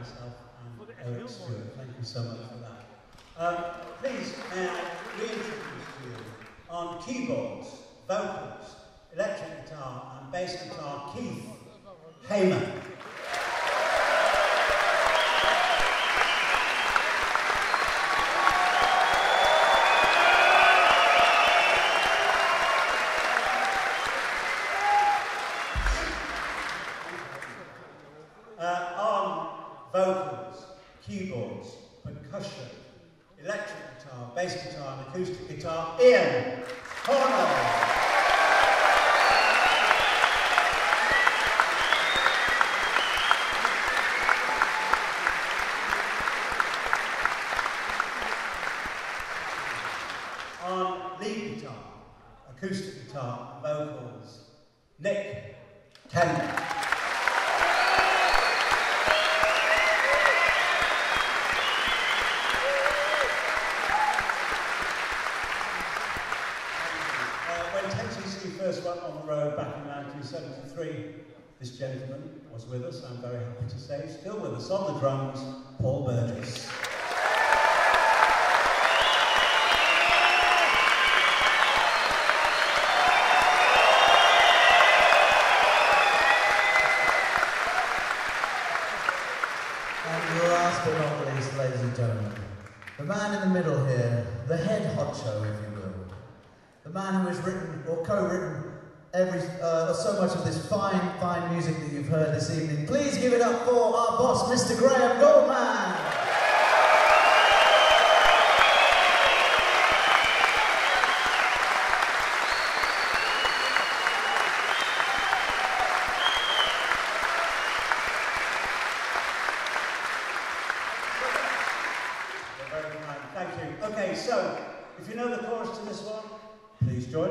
myself and Eric Stewart. Thank you so much for that. Um, please, may I reintroduce to you on keyboards, vocals, electric guitar and bass guitar, Keith Hayman. Vocals, keyboards, percussion, electric guitar, bass guitar and acoustic guitar, Iain guitar, acoustic guitar vocals, Nick Kendall. First went on the road back in 1973, this gentleman was with us, I'm very happy to say, still with us on the drums, Paul Burgess. And last but not least, ladies and gentlemen, the man in the middle here, the head honcho, if you will, the man who has written or co-written every uh, so much of this fine, fine music that you've heard this evening. Please give it up for our boss, Mr. Graham Gouldman. Thank you. Okay, so if you know the chorus to this one, please join us.